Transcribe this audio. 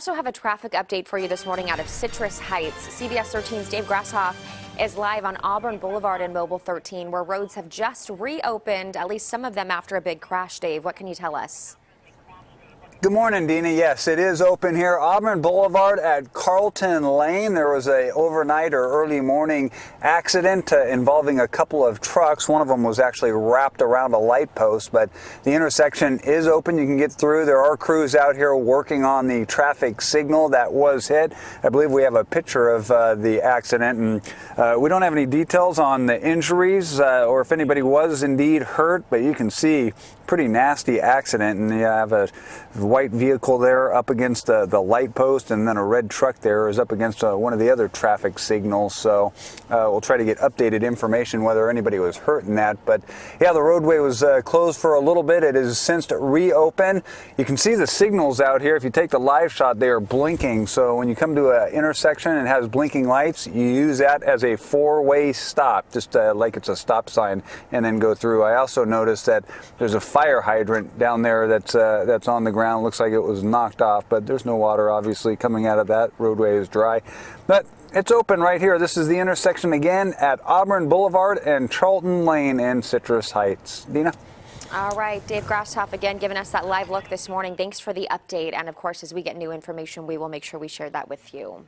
also have a traffic update for you this morning out of Citrus Heights. CBS 13's Dave Grasshoff is live on Auburn Boulevard in Mobile 13, where roads have just reopened, at least some of them after a big crash. Dave, what can you tell us? Good morning, Dina. Yes, it is open here. Auburn Boulevard at Carlton Lane. There was a overnight or early morning accident uh, involving a couple of trucks. One of them was actually wrapped around a light post, but the intersection is open. You can get through. There are crews out here working on the traffic signal that was hit. I believe we have a picture of uh, the accident, and uh, we don't have any details on the injuries uh, or if anybody was indeed hurt, but you can see pretty nasty accident, and you have a white vehicle there up against uh, the light post, and then a red truck there is up against uh, one of the other traffic signals. So uh, we'll try to get updated information whether anybody was hurt in that. But yeah, the roadway was uh, closed for a little bit. It has since reopened. You can see the signals out here. If you take the live shot, they are blinking. So when you come to an intersection and has blinking lights, you use that as a four-way stop, just uh, like it's a stop sign, and then go through. I also noticed that there's a fire hydrant down there that's uh, that's on the ground. Looks like it was knocked off, but there's no water obviously coming out of that. Roadway is dry, but it's open right here. This is the intersection again at Auburn Boulevard and Charlton Lane in Citrus Heights. Dina. All right, Dave Grashoff again giving us that live look this morning. Thanks for the update. And of course, as we get new information, we will make sure we share that with you.